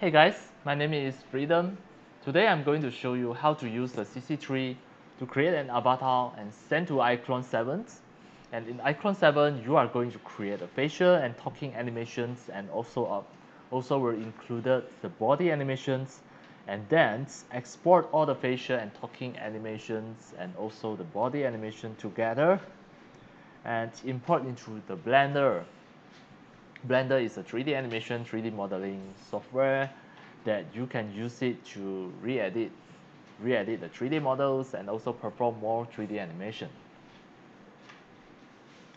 Hey guys, my name is Freedom. Today I'm going to show you how to use the CC3 to create an avatar and send to iClone 7. And in iClone 7, you are going to create a facial and talking animations and also uh, also will included the body animations and then export all the facial and talking animations and also the body animation together and import into the Blender Blender is a 3D animation, 3D modeling software that you can use it to re-edit re-edit the 3D models and also perform more 3D animation.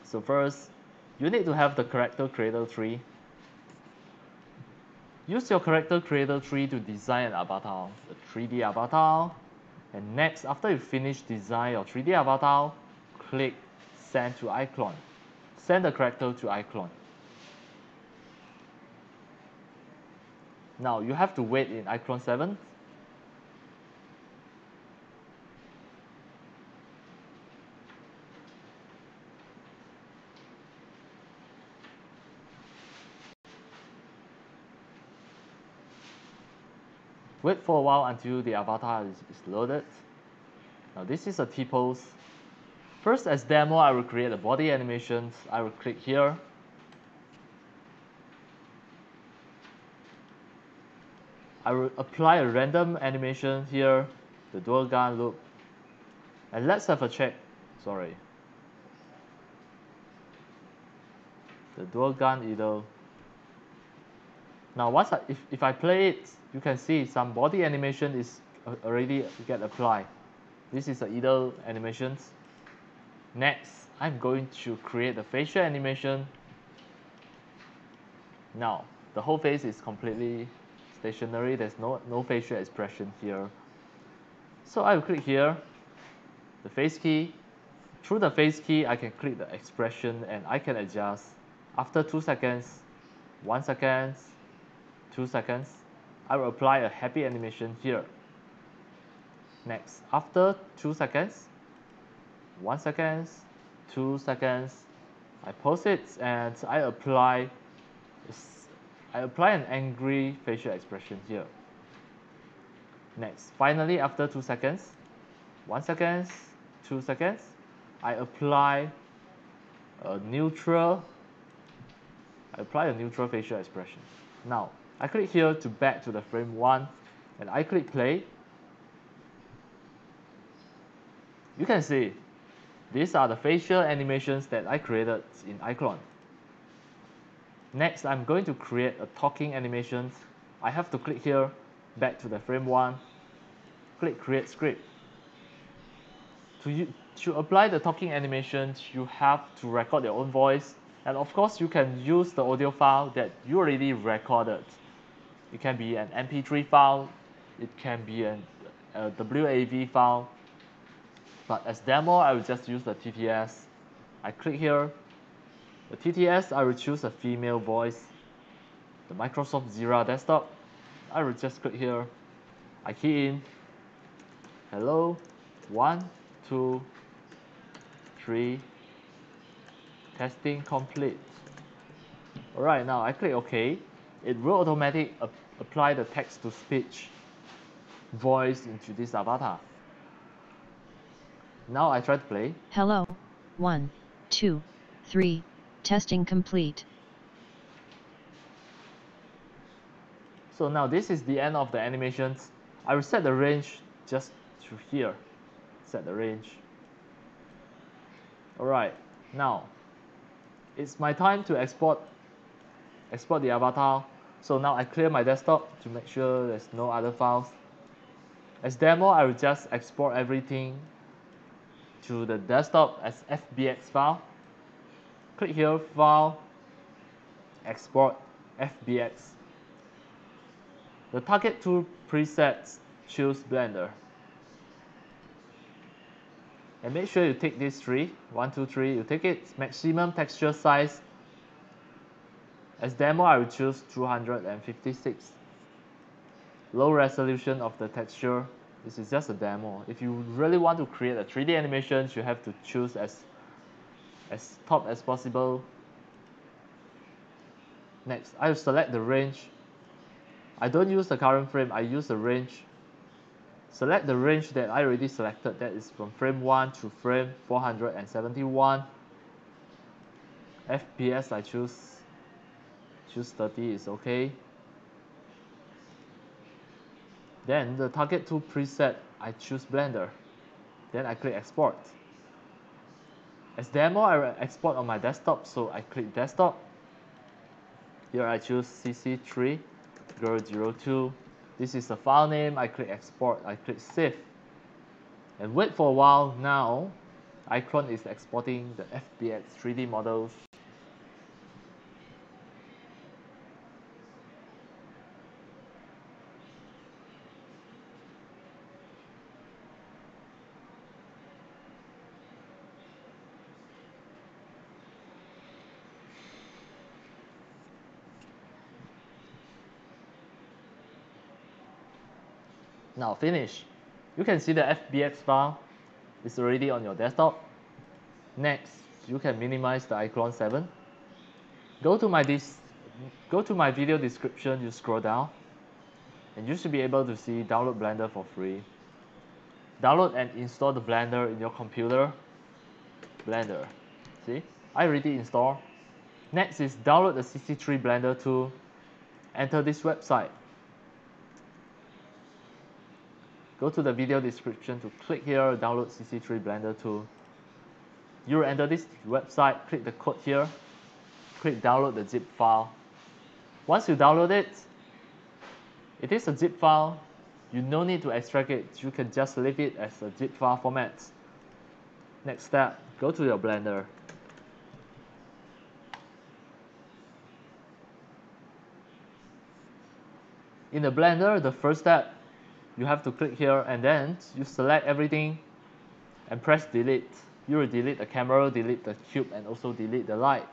So first, you need to have the character creator tree. Use your character creator tree to design an avatar, a 3D avatar. And next, after you finish design your 3D avatar, click send to iClone. Send the character to iClone. Now you have to wait in iClone 7. Wait for a while until the avatar is, is loaded. Now this is a T-pose. First as demo, I will create a body animations. I will click here I will apply a random animation here, the dual gun loop. And let's have a check, sorry. The dual gun idle. Now once I, if, if I play it, you can see some body animation is already get applied. This is the idle animations. Next, I'm going to create the facial animation. Now, the whole face is completely stationary. There's no no facial expression here. So I will click here the face key. Through the face key I can click the expression and I can adjust. After two seconds one seconds two seconds I will apply a happy animation here. Next after two seconds one seconds two seconds I pause it and I apply I apply an angry facial expression here. Next, finally after 2 seconds, 1 seconds, 2 seconds, I apply a neutral, I apply a neutral facial expression. Now, I click here to back to the frame 1 and I click play. You can see these are the facial animations that I created in iClone. Next, I'm going to create a talking animation. I have to click here, back to the frame one, click create script. To, to apply the talking animations, you have to record your own voice. And of course, you can use the audio file that you already recorded. It can be an MP3 file, it can be an, a WAV file. But as demo, I will just use the TTS. I click here, the TTS, I will choose a female voice. The Microsoft Zira desktop, I will just click here. I key in, hello, one, two, three, testing complete. Alright, now I click OK. It will automatically apply the text-to-speech voice into this avatar. Now I try to play. Hello, one, two, three, Testing complete. So now this is the end of the animations. I will set the range just to here. Set the range. Alright, now it's my time to export export the avatar. So now I clear my desktop to make sure there's no other files. As demo, I will just export everything to the desktop as FBX file click here file export FBX the target tool presets choose blender. And make sure you take these three one two three. You take it maximum texture size. As demo I will choose 256 low resolution of the texture. This is just a demo. If you really want to create a 3D animation you have to choose as as top as possible. Next, I will select the range. I don't use the current frame, I use the range. Select the range that I already selected, that is from frame 1 to frame 471. FPS I choose, choose 30 is okay. Then the target tool preset, I choose Blender. Then I click export. As demo, I export on my desktop, so I click desktop. Here I choose CC3 Girl02. This is the file name, I click export, I click save. And wait for a while now, iClone is exporting the FBX 3D models Now finish. You can see the FBX file is already on your desktop. Next, you can minimize the iClone 7. Go to my this go to my video description, you scroll down, and you should be able to see download Blender for free. Download and install the Blender in your computer. Blender. See? I already installed. Next is download the CC3 Blender tool. Enter this website. Go to the video description to click here, download CC3 Blender tool. You enter this website, click the code here, click download the zip file. Once you download it, it is a zip file. You no need to extract it. You can just leave it as a zip file format. Next step, go to your Blender. In the Blender, the first step you have to click here and then you select everything and press delete. You will delete the camera, delete the cube and also delete the light.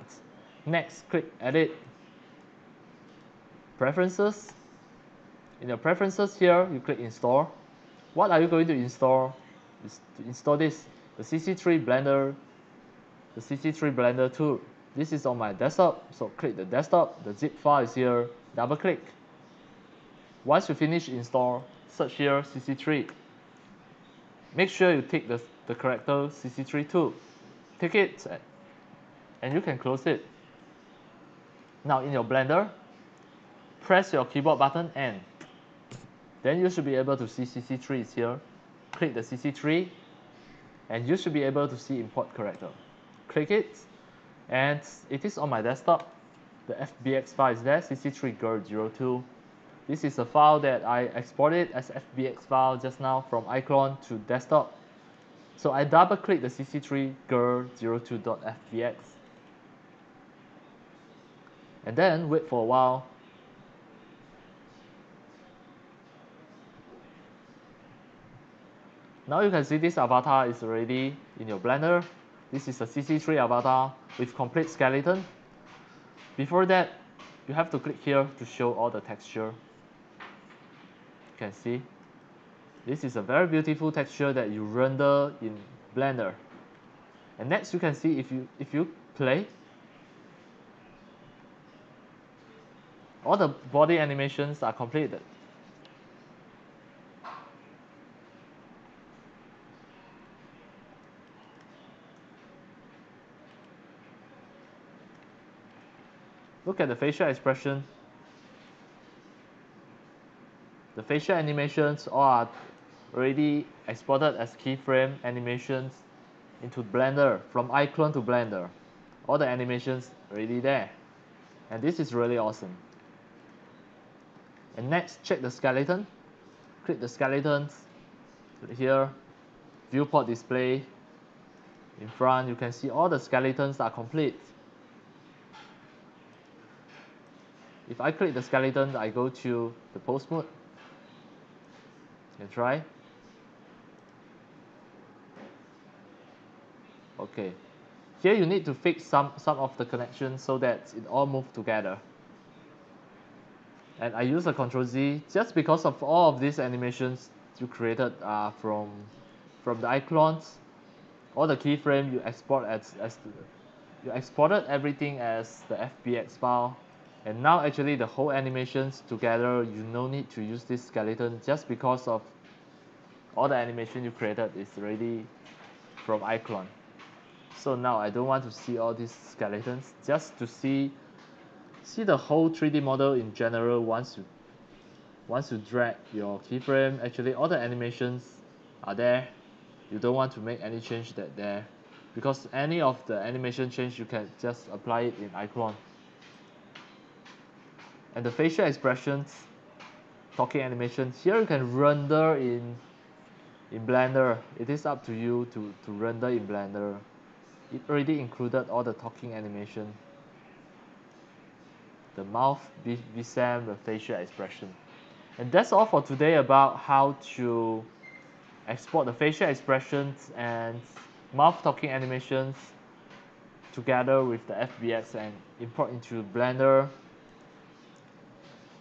Next, click edit. Preferences. In your preferences here, you click install. What are you going to install? Is to install this, the CC3 Blender, the CC3 Blender tool. This is on my desktop, so click the desktop, the zip file is here, double click. Once you finish install, search here CC3. Make sure you take the, the character CC3 too. Take it and you can close it. Now in your Blender, press your keyboard button N. Then you should be able to see CC3 is here. Click the CC3 and you should be able to see import character. Click it and it is on my desktop. The FBX file is there, CC3 Girl02. This is a file that I exported as FBX file just now from iClone to desktop. So I double click the CC3 girl02.fbx and then wait for a while. Now you can see this avatar is already in your Blender. This is a CC3 avatar with complete skeleton. Before that, you have to click here to show all the texture can see. This is a very beautiful texture that you render in Blender. And next you can see if you if you play all the body animations are completed. Look at the facial expression The facial animations all are already exported as keyframe animations into Blender from iClone to Blender. All the animations already there. And this is really awesome. And next, check the skeleton. Click the skeletons here, viewport display. In front, you can see all the skeletons are complete. If I click the skeleton, I go to the pose mode can try. Okay. Here you need to fix some some of the connections so that it all move together. And I use a control Z just because of all of these animations you created uh, from from the icons all the keyframe you export as, as the, you exported everything as the FBX file and now actually the whole animations together you no need to use this skeleton just because of all the animation you created is already from iClone so now I don't want to see all these skeletons just to see see the whole 3D model in general once you once you drag your keyframe actually all the animations are there. You don't want to make any change that there because any of the animation change you can just apply it in iClone and the facial expressions talking animation here you can render in in blender. It is up to you to to render in blender. It already included all the talking animation. The mouth Viseme the facial expression. And that's all for today about how to export the facial expressions and mouth talking animations together with the FBX and import into Blender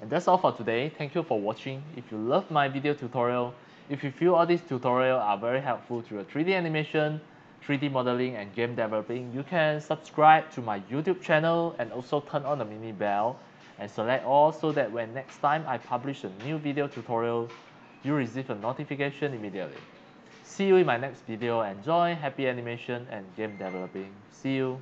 and that's all for today. Thank you for watching. If you love my video tutorial, if you feel all these tutorials are very helpful to your 3D animation, 3D modeling and game developing, you can subscribe to my YouTube channel and also turn on the mini bell and select all so that when next time I publish a new video tutorial, you receive a notification immediately. See you in my next video. Enjoy happy animation and game developing. See you.